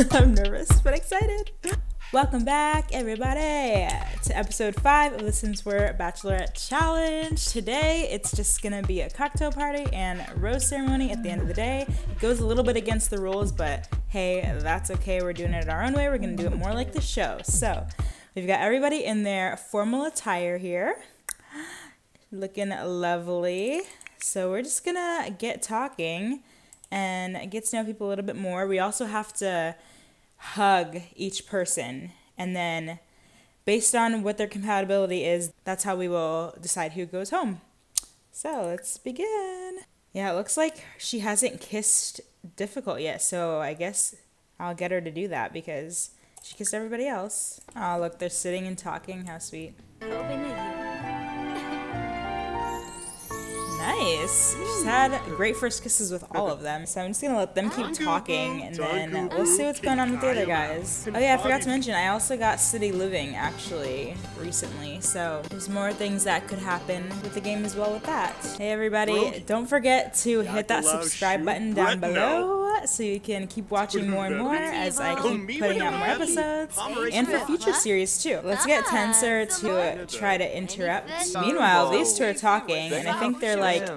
I'm nervous but excited. Welcome back, everybody, to episode five of the Sims 4 Bachelorette Challenge. Today, it's just gonna be a cocktail party and rose ceremony at the end of the day. It goes a little bit against the rules, but hey, that's okay. We're doing it our own way. We're gonna do it more like the show. So, we've got everybody in their formal attire here, looking lovely. So, we're just gonna get talking and get to know people a little bit more. We also have to hug each person and then based on what their compatibility is that's how we will decide who goes home. So let's begin. Yeah it looks like she hasn't kissed difficult yet so i guess i'll get her to do that because she kissed everybody else. Oh look they're sitting and talking. How sweet Nice. She's had great first kisses with all of them, so I'm just gonna let them keep talking, and then we'll see what's going on with the other guys. Oh yeah, I forgot to mention, I also got City Living, actually, recently, so there's more things that could happen with the game as well with that. Hey everybody, don't forget to hit that subscribe button down below so you can keep watching more and more as I keep putting out more episodes, and for future series too. Let's get Tensor to try to interrupt. Meanwhile, these two are talking, and I think they're like, like,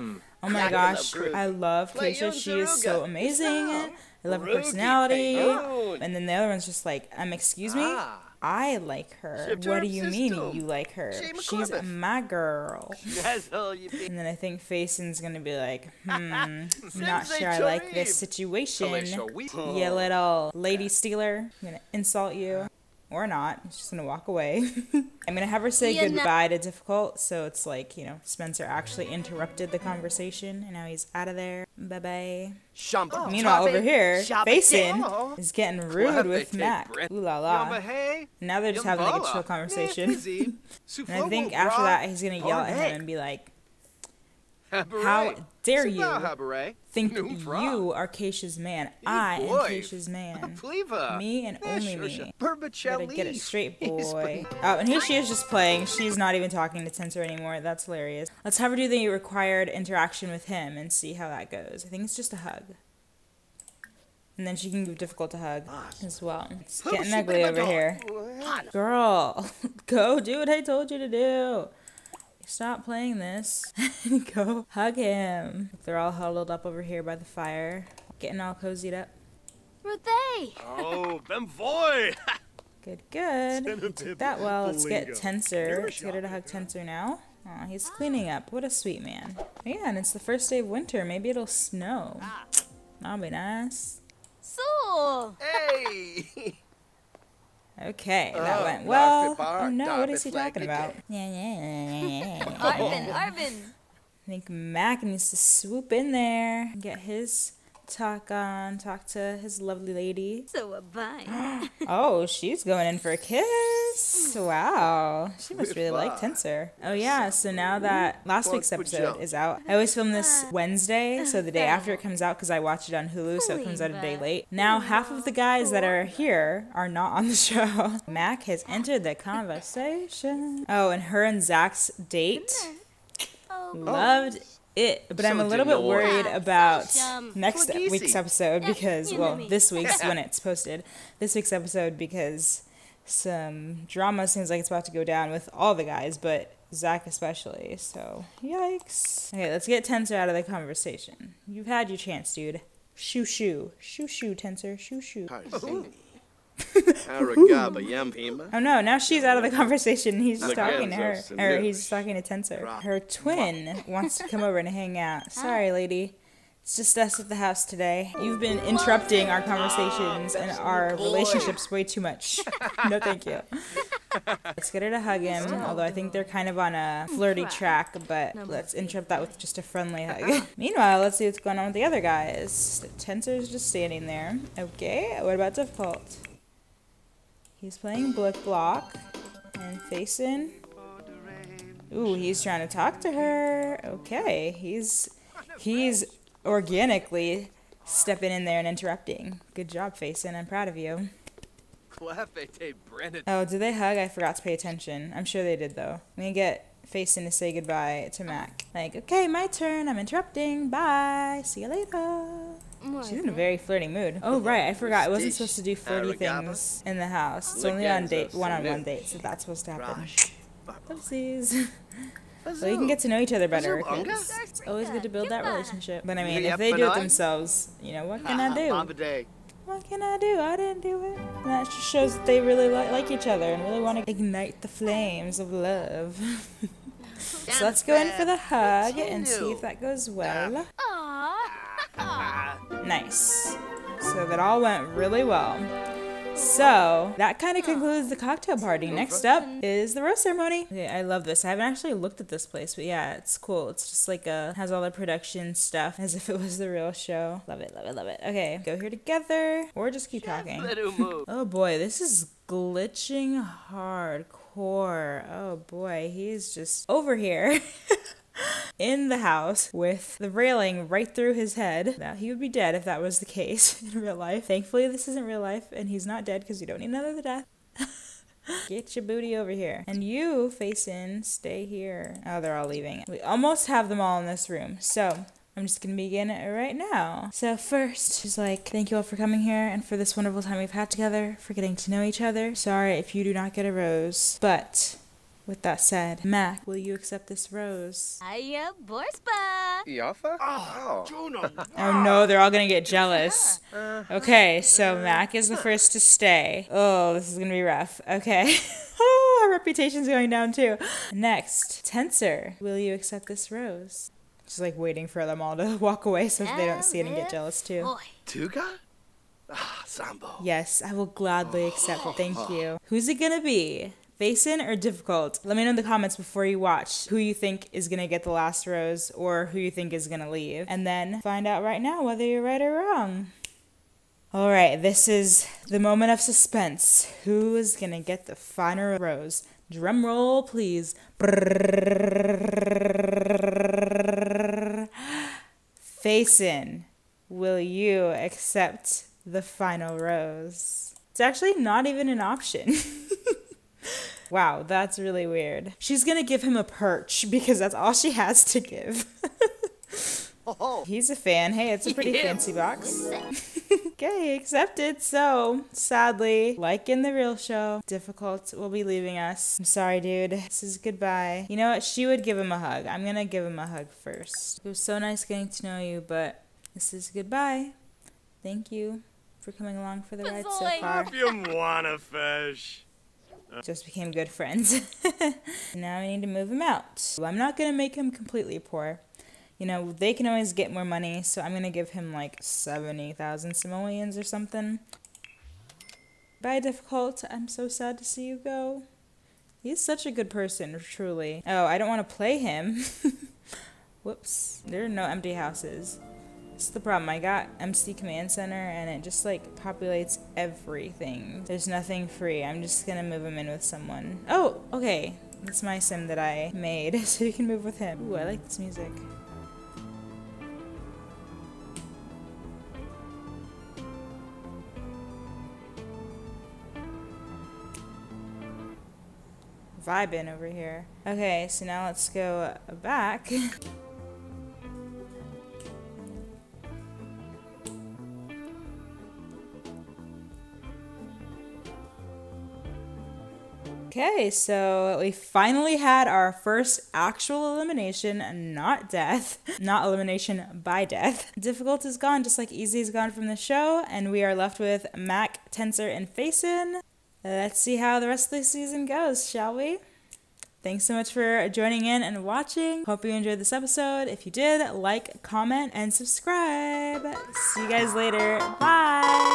oh my gosh, I love Cayshia. She is so amazing. I love her personality. And then the other one's just like, um, excuse me? I like her. What do you mean you like her? She's my girl. and then I think Faison's gonna be like, hmm, I'm not sure I like this situation. You little lady stealer. I'm gonna insult you or not. She's just gonna walk away. I'm gonna have her say yeah, goodbye no. to difficult, so it's like you know Spencer actually interrupted the conversation, and now he's out of there. Bye bye. Oh, Meanwhile, over here, Faison is getting rude with Mac. Ooh la la. Now they're just having like a chill conversation. and I think after that, he's gonna yell at him and be like, how dare you think you are Cayshia's man? I am Cayshia's man. Me and only me. Gotta get it straight, boy. Oh, and here she is just playing. She's not even talking to Tensor anymore. That's hilarious. Let's have her do the required interaction with him and see how that goes. I think it's just a hug. And then she can be difficult to hug as well. It's getting ugly over here. Girl, go do what I told you to do. Stop playing this. Go hug him. They're all huddled up over here by the fire, getting all cozied up. Ruthe! Oh, them boy! good, good. did that well. Let's get Tensor. Let's get her to hug Tensor now. Aw, he's cleaning up. What a sweet man. Yeah, and it's the first day of winter. Maybe it'll snow. Ah. That'll be nice. So. Hey! Okay, that oh, went well. Oh no, what is he talking about? Yeah, yeah, yeah, Arvin, Arvin. I think Mac needs to swoop in there, and get his talk on, talk to his lovely lady. So a bye. oh, she's going in for a kiss. Wow. She must really like Tensor. Oh yeah, so now that last week's episode is out, I always film this Wednesday, so the day after it comes out because I watch it on Hulu, so it comes out a day late. Now half of the guys that are here are not on the show. Mac has entered the conversation. Oh, and her and Zach's date. Loved it, but I'm a little bit worried about next week's episode because, well, this week's when it's posted, this week's episode because some drama seems like it's about to go down with all the guys, but Zach especially. So, yikes. Okay, let's get Tensor out of the conversation. You've had your chance, dude. Shoo shoo. Shoo shoo, Tensor. Shoo shoo. oh no, now she's out of the conversation. He's talking to her. Or he's talking to Tensor. Her twin wants to come over and hang out. Sorry, lady. It's just us at the house today. You've been interrupting our conversations and our relationships way too much. no, thank you. Let's get her to hug him, although I think they're kind of on a flirty track, but let's interrupt that with just a friendly hug. Meanwhile, let's see what's going on with the other guys. Tensor's just standing there. Okay, what about difficult? He's playing Blicblock and Faison. Ooh, he's trying to talk to her. Okay, he's he's organically stepping in there and interrupting. Good job, Faison. I'm proud of you. Oh, did they hug? I forgot to pay attention. I'm sure they did though. Let me get Faison to say goodbye to Mac. Like, okay, my turn. I'm interrupting. Bye. See you later. She's in a very flirty mood. Oh right, I forgot. I wasn't supposed to do flirty things in the house. It's only on date, one-on-one Sanu. dates. So that's supposed to happen. Rosh. Oopsies. Well, you can get to know each other better. Bazoo, 'cause It's always good to build that relationship. But I mean, if they do it themselves, you know, what can I do? What can I do? I didn't do it. And that just shows that they really li- like each other and really want to ignite the flames of love. so let's go in for the hug and see if that goes well. Nice. So that all went really well. So that kind of concludes the cocktail party. Next up is the rose ceremony. Okay, I love this. I haven't actually looked at this place, but yeah, it's cool. It's just like a has all the production stuff as if it was the real show. Love it, love it, love it. Okay, go here together or just keep talking. Oh boy, this is glitching hardcore. Oh boy, he's just over here. in the house with the railing right through his head. Now, he would be dead if that was the case in real life. Thankfully, this isn't real life, and he's not dead because you don't need another death. Get your booty over here. And you, Faison, stay here. Oh, they're all leaving. We almost have them all in this room. So, I'm just gonna begin right now. So first, she's like, thank you all for coming here and for this wonderful time we've had together, for getting to know each other. Sorry if you do not get a rose. But with that said, Mac, will you accept this rose? Aya Borspa. Yafa? Ah, oh. Juno. Ah. Oh no, they're all gonna get jealous. Uh-huh. Okay, so uh-huh. Mac is the first to stay. Oh, this is gonna be rough. Okay. Oh, our reputation's going down too. Next, Tensor, will you accept this rose? She's like waiting for them all to walk away so they don't see it and get jealous too. Tuga? Ah, Sambo. Yes, I will gladly accept. Thank you. Who's it gonna be? Faison or difficult? Let me know in the comments before you watch who you think is gonna get the last rose or who you think is gonna leave. And then find out right now whether you're right or wrong. Alright, this is the moment of suspense. Who is gonna get the final rose? Drum roll, please. Faison, will you accept the final rose? It's actually not even an option. wow, that's really weird. She's gonna give him a perch because that's all she has to give. Oh, He's a fan. Hey, it's a pretty Yeah. fancy box. okay, accepted. So, sadly, like in the real show, Difficult will be leaving us. I'm sorry, dude. This is goodbye. You know what? She would give him a hug. I'm gonna give him a hug first. It was so nice getting to know you, but this is goodbye. Thank you for coming along for the ride so far. if you wanna fish. Just became good friends. now I need to move him out. Well, I'm not gonna make him completely poor. You know, they can always get more money, so I'm gonna give him like 70,000 simoleons or something. Bye, Difficult. I'm so sad to see you go. He's such a good person, truly. Oh, I don't want to play him. Whoops. There are no empty houses. That's the problem. I got MC Command Center and it just like populates everything. There's nothing free. I'm just gonna move him in with someone. Oh, okay. That's my sim that I made, so you can move with him. Ooh, I like this music. Vibing over here. Okay, so now let's go back. Okay, so we finally had our first actual elimination, not death, not elimination by death. Difficult is gone, just like Easy is gone from the show, and we are left with Mac, Tensor, and Faison. Let's see how the rest of the season goes, shall we? Thanks so much for joining in and watching. Hope you enjoyed this episode. If you did, like, comment, and subscribe. See you guys later. Bye.